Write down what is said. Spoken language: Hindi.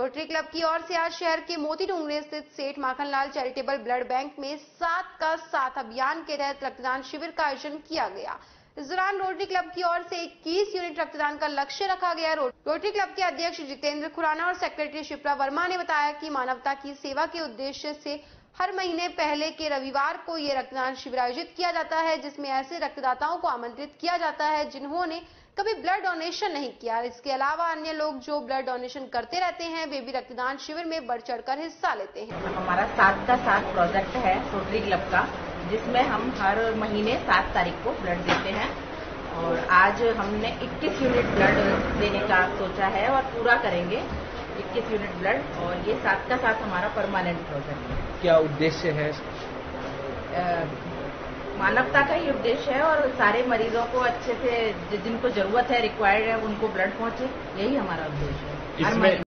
रोटरी क्लब की ओर से आज शहर के मोती डूंगरे स्थित सेठ माखनलाल चैरिटेबल ब्लड बैंक में सात का सात अभियान के तहत रक्तदान शिविर का आयोजन किया गया। इस दौरान रोटरी क्लब की ओर से 21 यूनिट रक्तदान का लक्ष्य रखा गया। रोटरी क्लब के अध्यक्ष जितेंद्र खुराना और सेक्रेटरी शिप्रा वर्मा ने बताया कि मानवता की सेवा के उद्देश्य से हर महीने पहले के रविवार को ये रक्तदान शिविर आयोजित किया जाता है, जिसमें ऐसे रक्तदाताओं को आमंत्रित किया जाता है जिन्होंने कभी ब्लड डोनेशन नहीं किया। इसके अलावा अन्य लोग जो ब्लड डोनेशन करते रहते हैं, वे भी रक्तदान शिविर में बढ़ चढ़कर हिस्सा लेते हैं। हमारा सात का सात प्रोजेक्ट है रोटरी क्लब का। जिसमें हम हर महीने सात तारीख को ब्लड देते हैं। और आज हमने 21 यूनिट ब्लड देने का सोचा है और पूरा करेंगे 21 यूनिट ब्लड और ये साथ का साथ हमारा परमानेंट प्रोजेक्ट है। क्या उद्देश्य है? मानवता का ही उद्देश्य है और सारे मरीजों को अच्छे से जिनको ज़रूरत है रिक्वायर्ड है उनको ब्लड पहुँचे यही हमारा उद्देश्य है। इसमें